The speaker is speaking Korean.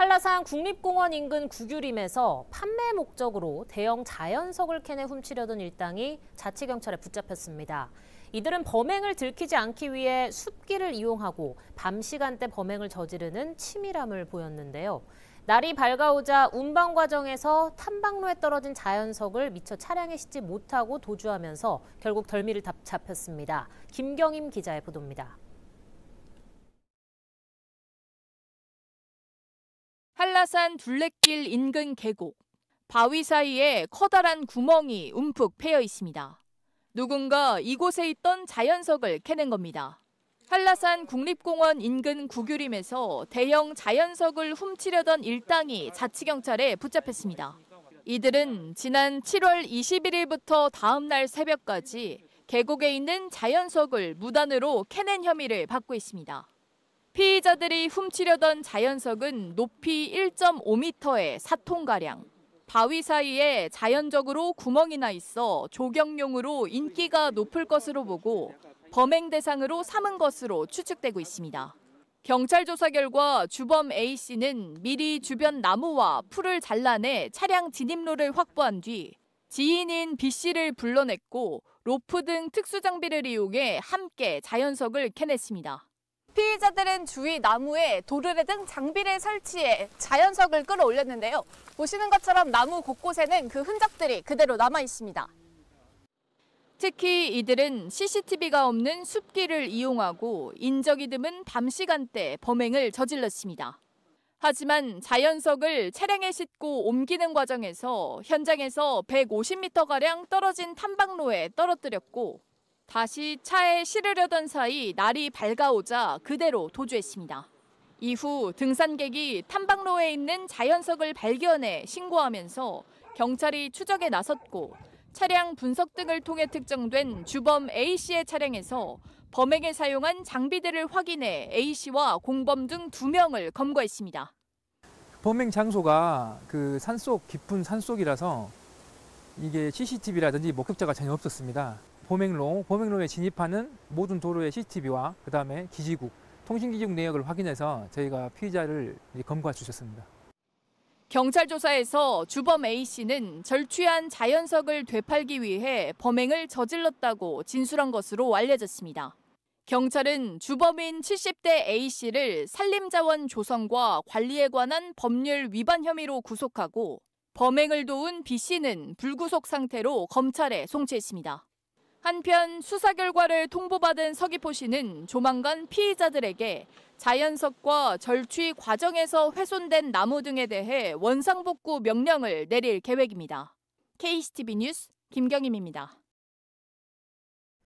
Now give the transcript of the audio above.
한라산 국립공원 인근 구규림에서 판매 목적으로 대형 자연석을 캐내 훔치려던 일당이 자치경찰에 붙잡혔습니다. 이들은 범행을 들키지 않기 위해 숲길을 이용하고 밤 시간대 범행을 저지르는 치밀함을 보였는데요. 날이 밝아오자 운반 과정에서 탐방로에 떨어진 자연석을 미처 차량에 싣지 못하고 도주하면서 결국 덜미를 잡혔습니다. 김경임 기자의 보도입니다. 한라산 둘레길 인근 계곡. 바위 사이에 커다란 구멍이 움푹 패여 있습니다. 누군가 이곳에 있던 자연석을 캐낸 겁니다. 한라산 국립공원 인근 구규림에서 대형 자연석을 훔치려던 일당이 자치경찰에 붙잡혔습니다. 이들은 지난 7월 21일부터 다음 날 새벽까지 계곡에 있는 자연석을 무단으로 캐낸 혐의를 받고 있습니다. 피의자들이 훔치려던 자연석은 높이 1.5m의 사통가량. 바위 사이에 자연적으로 구멍이 나 있어 조경용으로 인기가 높을 것으로 보고 범행 대상으로 삼은 것으로 추측되고 있습니다. 경찰 조사 결과 주범 A씨는 미리 주변 나무와 풀을 잘라내 차량 진입로를 확보한 뒤 지인인 B씨를 불러냈고 로프 등 특수 장비를 이용해 함께 자연석을 캐냈습니다. 피의자들은 주위 나무에 도르래 등 장비를 설치해 자연석을 끌어올렸는데요. 보시는 것처럼 나무 곳곳에는 그 흔적들이 그대로 남아 있습니다. 특히 이들은 CCTV가 없는 숲길을 이용하고 인적이 드문 밤 시간대 범행을 저질렀습니다. 하지만 자연석을 차량에 싣고 옮기는 과정에서 현장에서 150m가량 떨어진 탐방로에 떨어뜨렸고 다시 차에 실으려던 사이 날이 밝아오자 그대로 도주했습니다. 이후 등산객이 탐방로에 있는 자연석을 발견해 신고하면서 경찰이 추적에 나섰고 차량 분석 등을 통해 특정된 주범 A씨의 차량에서 범행에 사용한 장비들을 확인해 A씨와 공범 등 두 명을 검거했습니다. 범행 장소가 그 산속 깊은 산속이라서 이게 CCTV라든지 목격자가 전혀 없었습니다. 범행로, 범행로에 진입하는 모든 도로의 CCTV와 그 다음에 기지국, 통신기지국 내역을 확인해서 저희가 피의자를 검거할 수 있었습니다. 경찰 조사에서 주범 A씨는 절취한 자연석을 되팔기 위해 범행을 저질렀다고 진술한 것으로 알려졌습니다. 경찰은 주범인 70대 A씨를 산림자원 조성과 관리에 관한 법률 위반 혐의로 구속하고 범행을 도운 B씨는 불구속 상태로 검찰에 송치했습니다. 한편 수사 결과를 통보받은 서귀포 시는 조만간 피의자들에게 자연석과 절취 과정에서 훼손된 나무 등에 대해 원상복구 명령을 내릴 계획입니다. KCTV 뉴스 김경임입니다.